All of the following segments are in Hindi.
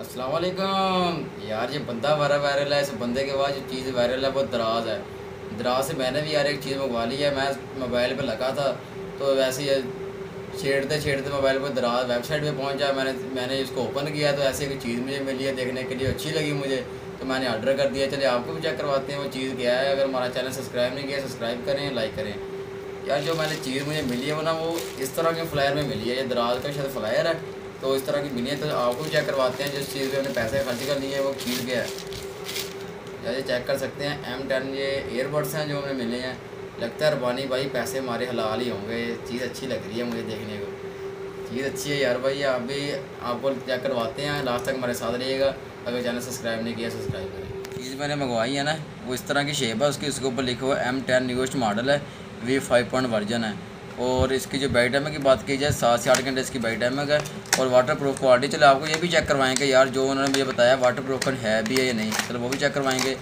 अस्सलाम वालेकुम। यार, ये बंदा बड़ा वायरल है, इस बंदे के बाद जो चीज़ वायरल है वो दराज है। दराज से मैंने भी यार एक चीज़ मंगवा ली है, मैं मोबाइल पे लगा था तो वैसे ही छेड़ते छेड़ते मोबाइल पर दराज वेबसाइट पे पहुँचा मैंने मैंने इसको ओपन किया तो ऐसे एक चीज़ मुझे मिली है देखने के लिए, अच्छी लगी मुझे तो मैंने ऑर्डर कर दिया। चलिए, आपको भी चेक करवाते हैं, वो चीज़ क्या है, अगर हमारा चैनल सब्सक्राइब नहीं किया सब्सक्राइब करें लाइक करें। यार, जो मैंने चीज़ मुझे मिली है, वो ना, वो इस तरह के फ्लायर में मिली है, ये दराज का शायद फ्लायर है। तो इस तरह की मिली है तो आपको भी चेक करवाते हैं, जिस चीज़ पे हमने पैसे खर्च कर लिए हैं, वो चीज़ क्या है। ये चेक कर सकते हैं एम टेन ये एयरबड्स हैं जो हमें मिले हैं। लगता है रबानी भाई पैसे हमारे हलाल ही होंगे, ये चीज़ अच्छी लग रही है मुझे देखने को। चीज़ अच्छी है यार भाई, आप भी आपको चेक करवाते हैं लास्ट तक हमारे साथ रहिएगा। अगर चैनल सब्सक्राइब नहीं किया सब्सक्राइब करें। चीज़ मैंने मंगवाई है ना, वो इस तरह की शेप है, उसकी, उसके ऊपर लिखा हुआ एम टेन न्यूस्ट मॉडल है वी फाइव पॉइंट वर्जन है। और इसकी जो बैट टाइम की बात की जाए, सात से आठ घंटे इसकी बैट टाइम है और वाटर प्रूफ क्वालिटी चलो आपको ये भी चेक करवाएँगे यार, जो उन्होंने मुझे बताया वाटर प्रूफ है भी है या नहीं, चलो वो भी चेक करवाएँगे।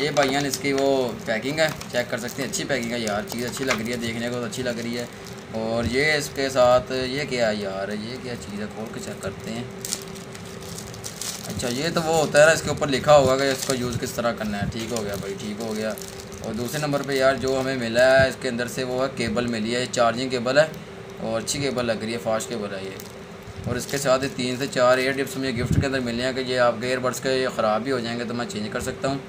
ये भाइयान इसकी वो पैकिंग है चेक कर सकते हैं, अच्छी पैकिंग है यार, चीज़ अच्छी लग रही है, देखने को तो अच्छी लग रही है। और ये इसके साथ, ये क्या है यार, ये क्या चीज़ है, खोल के चेक करते हैं। अच्छा ये तो वो होता है ना, इसके ऊपर लिखा होगा कि इसको यूज़ किस तरह करना है, ठीक हो गया भाई, ठीक हो गया। और दूसरे नंबर पे यार जो हमें मिला है, इसके अंदर से वो है केबल मिली है, ये चार्जिंग केबल है और अच्छी केबल लग रही है, फास्ट केबल है ये। और इसके साथ ही तीन से चार एयर टिप्स मुझे गिफ्ट के अंदर मिले हैं कि ये आपके एयरबड्स के ख़राब भी हो जाएँगे तो मैं चेंज कर सकता हूँ।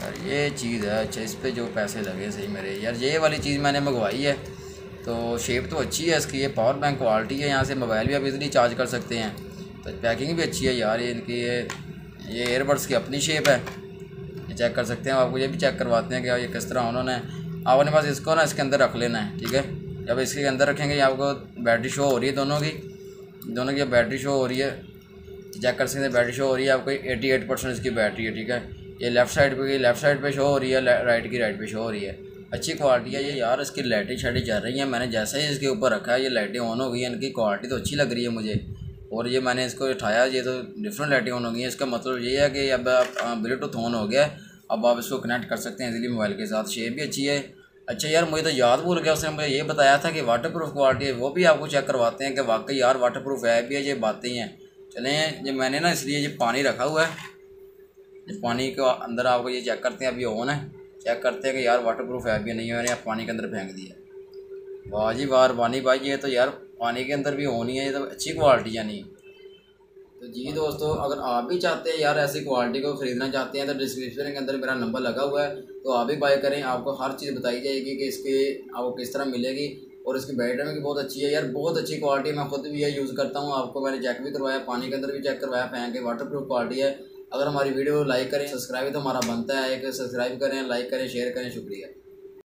यार ये चीज़ है अच्छा इस पर जो पैसे लगे सही मेरे। यार ये वाली चीज़ मैंने मंगवाई है तो शेप तो अच्छी है इसकी, ये पावर बैंक क्वालिटी है, यहाँ से मोबाइल भी आप इजली चार्ज कर सकते हैं। तो पैकिंग भी अच्छी है यार, ये इनकी, ये ये एयरबड्स की अपनी शेप है। ये चेक कर सकते हैं, आपको ये भी चेक करवाते हैं कि ये किस तरह उन्होंने आप अपने पास इसको ना इसके अंदर रख लेना है, ठीक है? जब इसके अंदर रखेंगे आपको बैटरी शो हो रही है दोनों की दोनों की बैटरी शो हो रही है चेक कर सकते हैं बैटरी शो हो रही है, आपको एटी एट परसेंट इसकी बैटरी है, ठीक है? ये लेफ़्ट साइड पे लेफ़्ट साइड पे शो हो रही है राइट की राइट पे शो हो रही है। अच्छी क्वालिटी है ये यार, इसकी लाइटें शाइटें चल रही हैं, मैंने जैसे ही इसके ऊपर रखा है, ये लाइटें ऑन हो गई हैं, इनकी क्वालिटी तो अच्छी लग रही है मुझे। और ये मैंने इसको उठाया, ये तो डिफरेंट लाइटें ऑन हो गई हैं इसका मतलब ये है कि अब आप ब्लूटूथ ऑन हो गया, अब आप इसको कनेक्ट कर सकते हैं इजीली मोबाइल के साथ। शेप भी अच्छी है। अच्छा यार, मुझे तो याद भूल गया, उसने मुझे ये बताया था कि वाटर प्रूफ क्वालिटी है, वो भी आपको चेक करवाते हैं कि वाकई यार वाटर प्रूफ है भी है ये बातें हैं चलें, ये मैंने ना इसलिए ये पानी रखा हुआ है। ये पानी के अंदर आपको ये चेक करते हैं, अभी ऑन है। चेक करते हैं कि यार वाटर प्रूफ है भी नहीं है मैंने पानी के अंदर फेंक दिया। वाह जी वाह पानी भाई, ये तो यार पानी के अंदर भी होनी है, ये तो अच्छी क्वालिटी यानी। तो जी दोस्तों, अगर आप भी चाहते हैं यार ऐसी क्वालिटी को ख़रीदना चाहते हैं तो डिस्क्रिप्शन के अंदर मेरा नंबर लगा हुआ है। तो आप भी बाय करें, आपको हर चीज़ बताई जाएगी कि इसके, आपको किस तरह मिलेगी। और इसकी बैटरी भी बहुत अच्छी है यार, बहुत अच्छी क्वालिटी मैं खुद भी यह यूज़ करता हूँ, आपको मैंने चेक भी करवाया, पानी के अंदर भी चेक करवाया फ़ैन के वाटर प्रूफ क्वालिटी है। अगर हमारी वीडियो लाइक करें सब्सक्राइब तो हमारा बनता है, एक सब्सक्राइब करें लाइक करें शेयर करें, शुक्रिया।